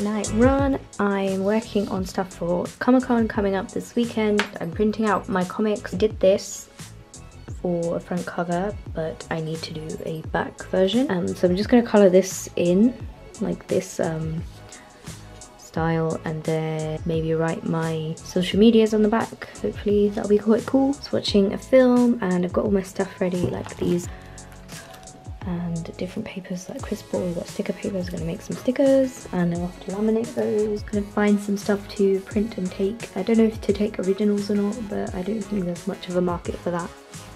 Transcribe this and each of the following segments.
night run. I'm working on stuff for Comic Con coming up this weekend. I'm printing out my comics. I did this for a front cover, but I need to do a back version. Um, so I'm just gonna color this in, like this um, style, and then maybe write my social medias on the back. Hopefully that'll be quite cool. Just watching a film, and I've got all my stuff ready, like these and different papers like bought. We've got sticker papers, gonna make some stickers and I'll have to laminate those. Gonna find some stuff to print and take. I don't know if to take originals or not, but I don't think there's much of a market for that.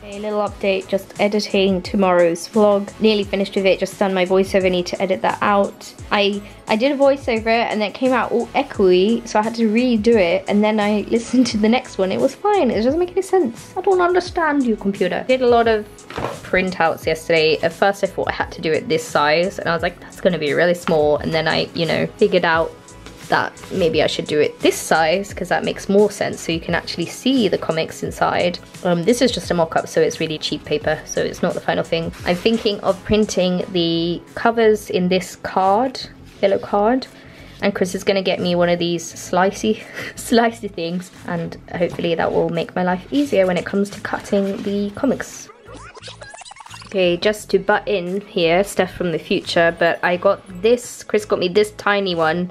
A little update, just editing tomorrow's vlog. Nearly finished with it, just done my voiceover, need to edit that out. I I did a voiceover and it came out all echoey, so I had to redo it. And then I listened to the next one, it was fine. It doesn't make any sense. I don't understand you, computer. Did a lot of printouts yesterday. At first I thought I had to do it this size and I was like, that's gonna be really small. And then I, you know, figured out that maybe I should do it this size because that makes more sense so you can actually see the comics inside. Um, this is just a mock-up so it's really cheap paper so it's not the final thing. I'm thinking of printing the covers in this card, yellow card and Chris is gonna get me one of these slicey, slicey things and hopefully that will make my life easier when it comes to cutting the comics. Okay, just to butt in here, stuff from the future, but I got this, Chris got me this tiny one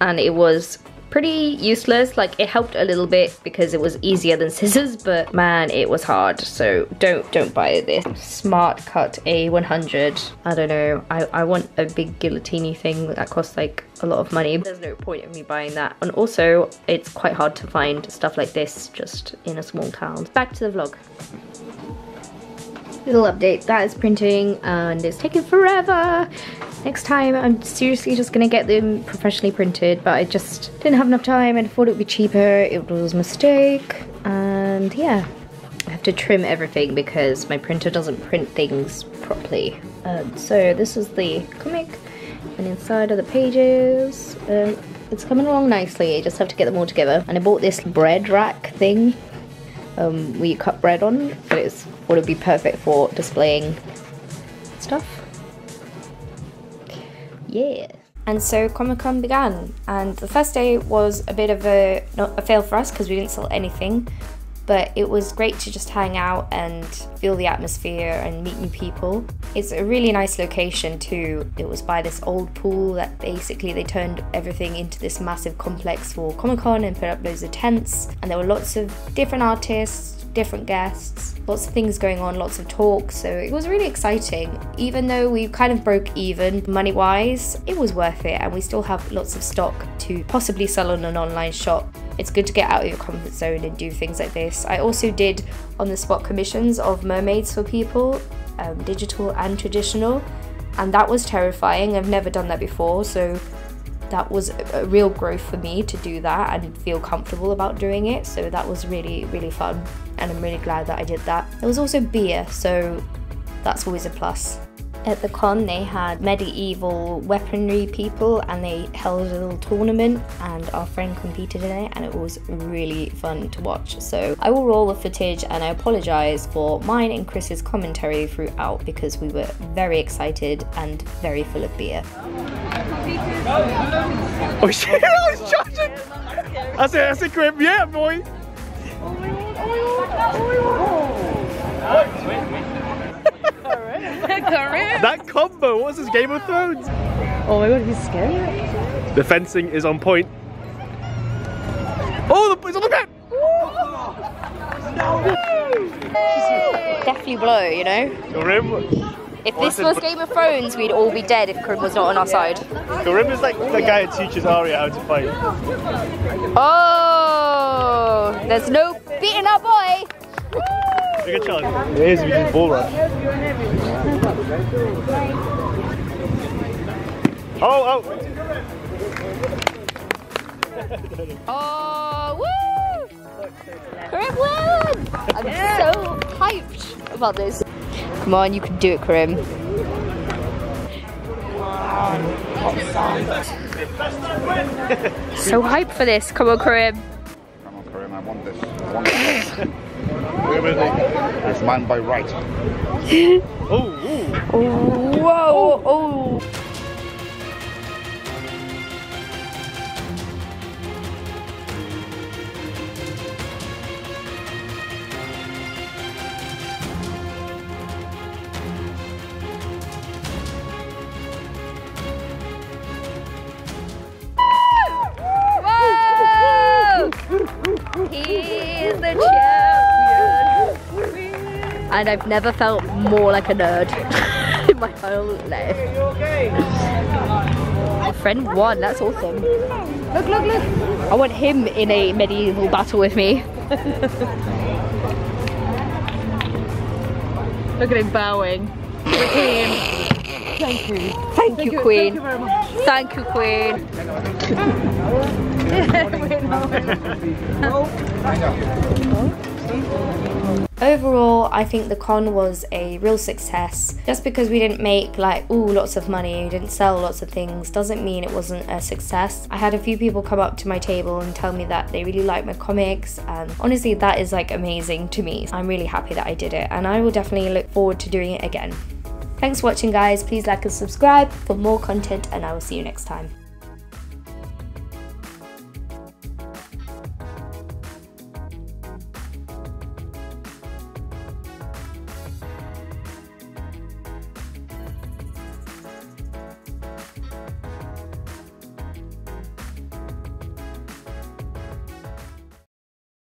and it was pretty useless. Like it helped a little bit because it was easier than scissors but man it was hard. So don't don't buy this. Smart cut a100 i don't know. I i want a big guillotine thing that costs like a lot of money. There's no point in me buying that. And also it's quite hard to find stuff like this just in a small town. Back to the vlog little update. That is printing and it's taking forever. Next time I'm seriously just gonna get them professionally printed but I just didn't have enough time. And thought it would be cheaper. It was a mistake. And yeah I have to trim everything because my printer doesn't print things properly. Um, so this is the comic and inside are the pages. Um, it's coming along nicely. I just have to get them all together. And I bought this bread rack thing um, where you cut bread on but it's would be perfect for displaying stuff. Yeah. And so Comic Con began, and the first day was a bit of a a fail for us because we didn't sell anything, but it was great to just hang out and feel the atmosphere and meet new people. It's a really nice location too. It was by this old pool that basically they turned everything into this massive complex for Comic Con and put up loads of tents, and there were lots of different artists different guests, lots of things going on, lots of talks. So it was really exciting. Even though we kind of broke even money wise, it was worth it. And we still have lots of stock to possibly sell on an online shop. It's good to get out of your comfort zone and do things like this. I also did on the spot commissions of mermaids for people, um, digital and traditional. And that was terrifying. I've never done that before. So that was a real growth for me to do that and feel comfortable about doing it. So that was really, really fun. And I'm really glad that I did that. There was also beer, so that's always a plus. At the con, they had medieval weaponry people and they held a little tournament, and our friend competed in it, and it was really fun to watch. So, I will roll the footage and I apologise for mine and Chris's commentary throughout because we were very excited and very full of beer. Oh shit, I was charging! I said, I said, grab yeah, boy! Oh my god, oh my god, oh my god! Wait, wait. that combo, what's this, Game of Thrones? Oh my god, he's scary. The fencing is on point. Oh, the, it's on the ground! Definitely blow, you know? Karim, If this was Game of Thrones, we'd all be dead if Karim was not on our side. Karim is like the guy who teaches Arya how to fight. Oh, there's no beating our boy. Take a chance. It is, we do bull rush. Oh, oh! Oh, woo! Karim won! I'm so hyped about this. Come on, you can do it, Karim. so hyped for this. Come on, Karim. Come on, Karim, I want this. I want this. It's mine by right. Oh, ooh. Whoa! Oh. oh. He's the champion. And I've never felt more like a nerd. my whole life. My friend won, that's awesome. Look, look, look. I want him in a medieval battle with me. look at him bowing. Thank you. Thank, Thank you, you, Queen. Thank you, Queen. Overall, I think the con was a real success. Just because we didn't make like, ooh, lots of money, we didn't sell lots of things, doesn't mean it wasn't a success. I had a few people come up to my table and tell me that they really like my comics, and honestly, that is like amazing to me. I'm really happy that I did it, and I will definitely look forward to doing it again. Thanks for watching guys, please like and subscribe for more content and I will see you next time.